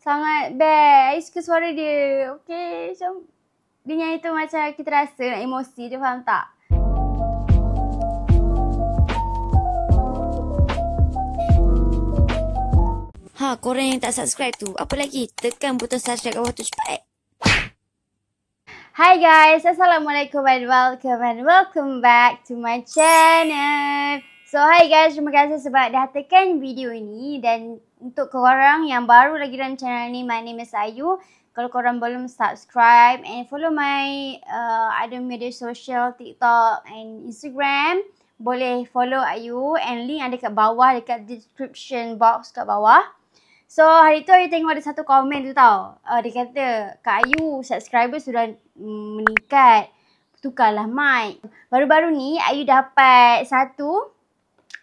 Sangat best. I suka suara dia. Okay, macam dia nyanyi tu macam kita rasa nak emosi. Dia faham tak? Ha, korang yang tak subscribe tu, apa lagi? Tekan butang subscribe kat bawah tu cepat. Hi guys, Assalamualaikum and welcome and welcome back to my channel. So hi guys, terima kasih sebab dah tekan video ini dan untuk korang yang baru lagi dalam channel ni, my name is Ayu. Kalau korang belum subscribe and follow my uh, ada media sosial TikTok and Instagram, boleh follow Ayu and link ada kat bawah dekat description box kat bawah. So hari tu Ayu tengok ada satu komen tu tau. Uh, dia kata, Kak Ayu subscriber sudah mm, meningkat. Tukarlah mic. Baru-baru ni Ayu dapat satu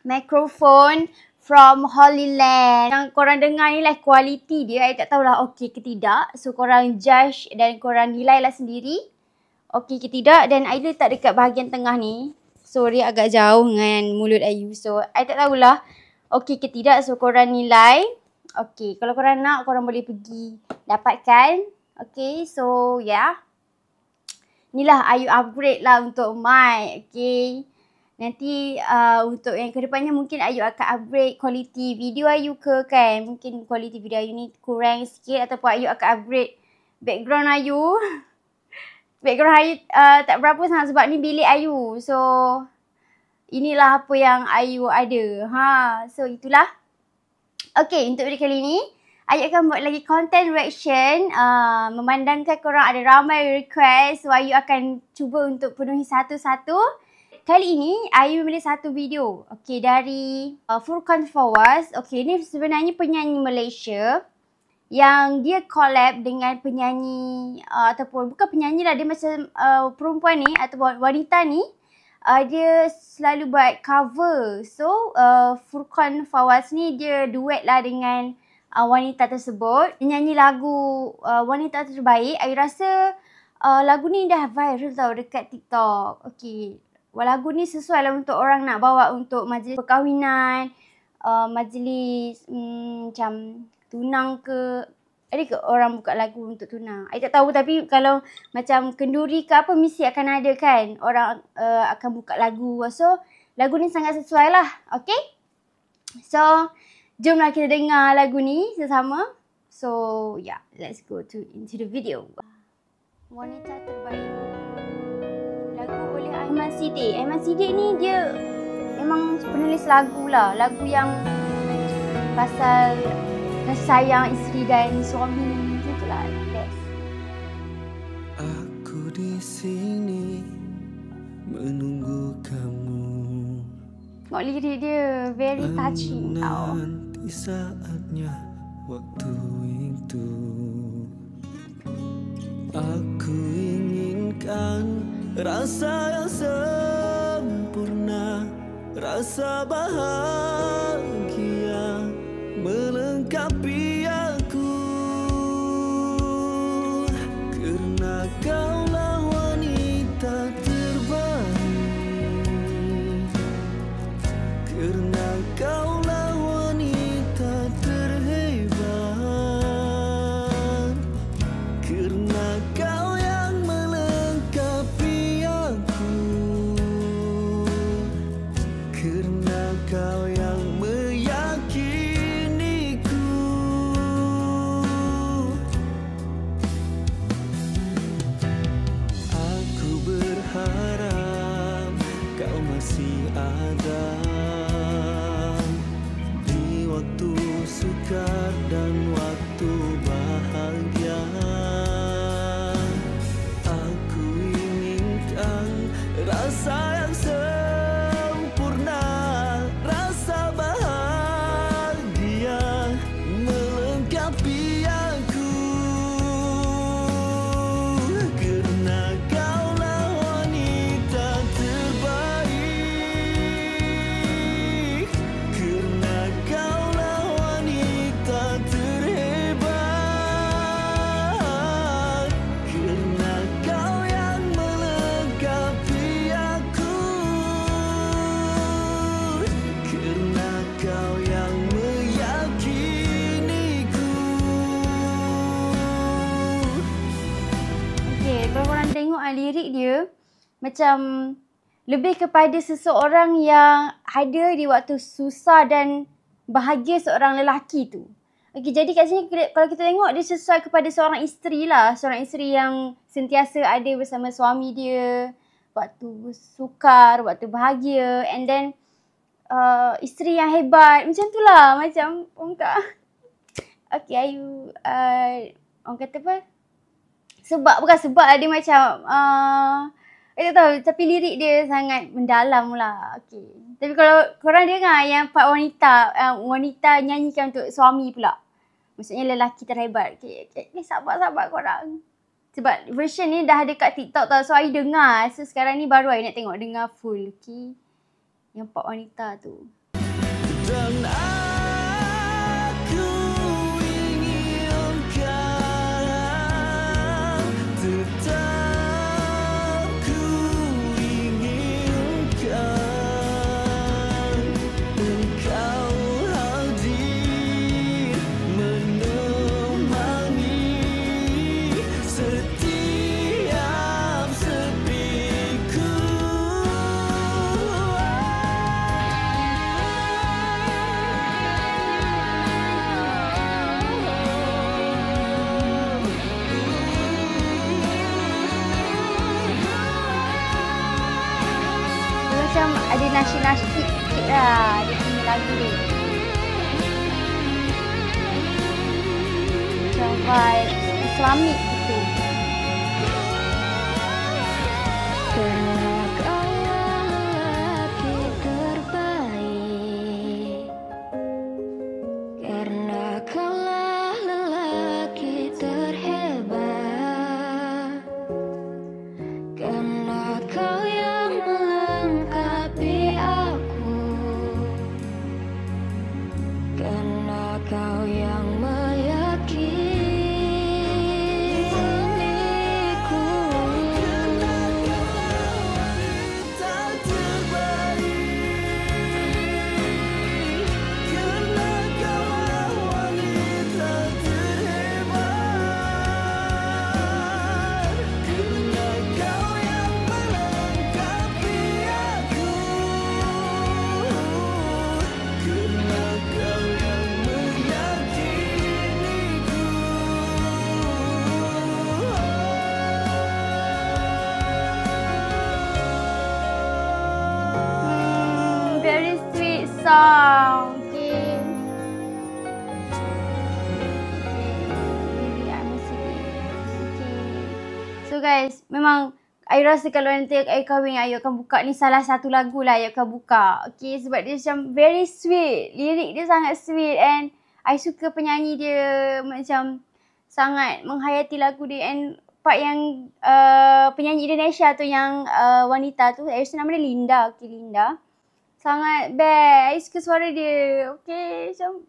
microphone from Holy Land. Yang korang dengar ni lah kualiti dia. Ayu tak tahulah okey ke tidak. So korang judge dan korang nilai lah sendiri. Okey ke tidak. Dan Ayu letak dekat bahagian tengah ni. So dia agak jauh dengan mulut Ayu. So Ayu tak tahulah okey ke tidak. So korang nilai. Okay, kalau korang nak, korang boleh pergi dapatkan. Okay, so yeah. Inilah Ayu upgrade lah untuk mic. Okay. Nanti uh, untuk yang kedepannya mungkin Ayu akan upgrade quality video Ayu ke kan. Mungkin quality video Ayu ni kurang sikit ataupun Ayu akan upgrade background Ayu. background Ayu uh, tak berapa sangat sebab ni bilik Ayu. So inilah apa yang Ayu ada. Ha, so itulah. Okay, untuk video kali ni, Ayu akan buat lagi content reaction. Uh, memandangkan korang ada ramai request, so Ayu akan cuba untuk penuhi satu-satu. Kali ini, Ayu memilih satu video. Okay, dari uh, Furqan Fawaz. Okay, ni sebenarnya penyanyi Malaysia yang dia collab dengan penyanyi uh, ataupun bukan penyanyi lah, dia macam uh, perempuan ni ataupun wanita ni uh, dia selalu buat cover. So, uh, Furqan Fawaz ni dia duet lah dengan uh, wanita tersebut. Dia nyanyi lagu uh, Wanita Terbaik. Saya rasa uh, lagu ni dah viral tau dekat TikTok. Okay. Lagu ni sesuai lah untuk orang nak bawa untuk majlis perkahwinan, uh, majlis um, macam tunang ke ada ke orang buka lagu untuk tunang? I tak tahu tapi kalau macam kenduri ke apa mesti akan ada kan orang uh, akan buka lagu. So lagu ni sangat sesuai lah. Okay? So jomlah kita dengar lagu ni sesama. So yeah, let's go to into the video. Wanita terbaik. Aiman Sidik. Aiman Sidik ni dia memang penulis lagu lah. Lagu yang pasal kasih sayang isteri dan suami macam itulah best. Aku di sini menunggu kamu. Tengok lirik dia very touching tau. Menanti saatnya waktu itu. Aku inginkan rasa yang sempurna, rasa bahagia melengkapi masih ada. Di waktu sukar dan waktu bahagia Aku inginkan rasa yang sempurna uh, lirik dia macam lebih kepada seseorang yang ada di waktu susah dan bahagia seorang lelaki tu. Okey, jadi kat sini kalau kita tengok dia sesuai kepada seorang isteri lah. Seorang isteri yang sentiasa ada bersama suami dia waktu sukar, waktu bahagia and then uh, isteri yang hebat. Macam tu lah macam orang kata. Okay, Ayu, uh, orang kata apa? Sebab, bukan sebab lah dia macam, uh, saya tak tahu tapi lirik dia sangat mendalam lah. Okay. Tapi kalau korang dengar yang part wanita, uh, wanita nyanyikan untuk suami pula. Maksudnya lelaki terhebat. Okay, okay. okay sabar-sabar korang. Sebab version ni dah ada kat TikTok tau. So, I dengar. So, sekarang ni baru I nak tengok dengar full. Okay. Yang part wanita tu. Dan aku lagu ni. Macam vibe Islamik song. So guys, memang I rasa kalau nanti I kahwin, I akan buka ni salah satu lagu lah akan buka. Okay, sebab dia macam very sweet. Lirik dia sangat sweet and I suka penyanyi dia macam sangat menghayati lagu dia and part yang uh, penyanyi Indonesia tu yang uh, wanita tu, I rasa nama dia Linda. Okay, Linda. Sangat best. I suka suara dia. Okay, macam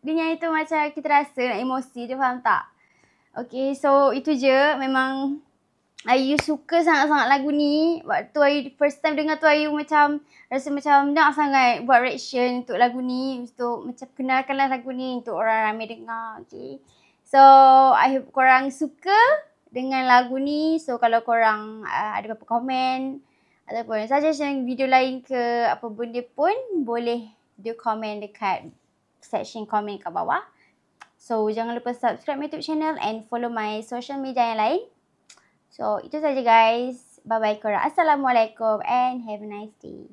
dia nyanyi tu macam kita rasa nak emosi. Dia faham tak? Okay, so itu je. Memang Ayu suka sangat-sangat lagu ni. Waktu Ayu first time dengar tu Ayu macam rasa macam nak sangat buat reaction untuk lagu ni. Untuk macam kenalkanlah lagu ni untuk orang ramai dengar. Okay. So, I hope korang suka dengan lagu ni. So, kalau korang uh, ada apa-apa komen ataupun suggestion video lain ke apa benda pun boleh dia komen dekat section komen kat bawah. So, jangan lupa subscribe YouTube channel and follow my social media yang lain. So, itu saja guys. Bye-bye korang. Assalamualaikum and have a nice day.